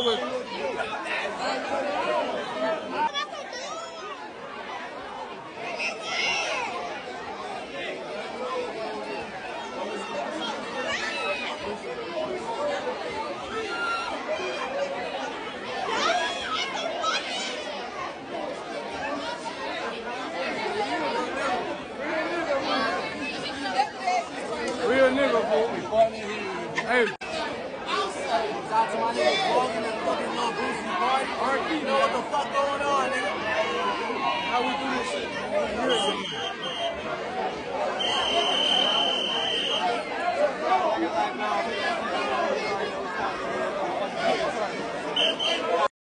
with. Real nigga, fool. Hey, Shout out to my nigga Morgan and fucking Lil Boosie. Party, you know what the fuck